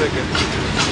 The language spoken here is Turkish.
hareket.